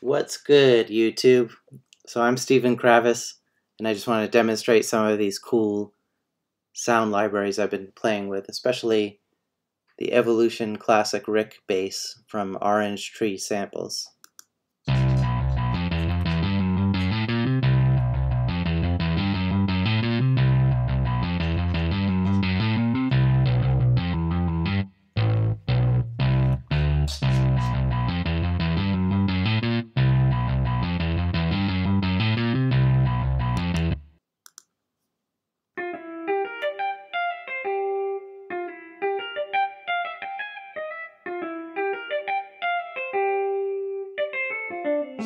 What's good, YouTube? So I'm Steven Cravis, and I just want to demonstrate some of these cool sound libraries I've been playing with, especially the Evolution Classic Rick bass from Orange Tree Samples.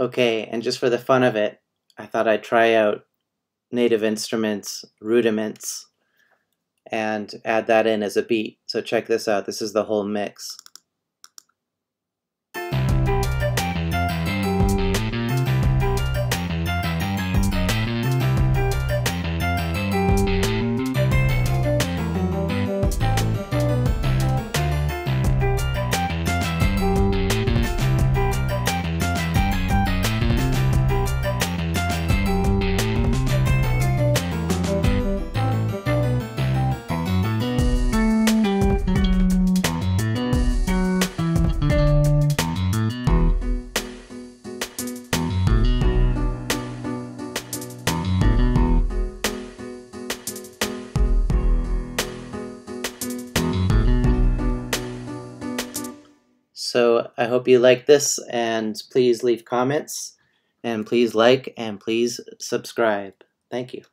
Okay, and just for the fun of it, I thought I'd try out Native Instruments Rudiments and add that in as a beat. So check this out. This is the whole mix. So I hope you like this and please leave comments and please like and please subscribe. Thank you.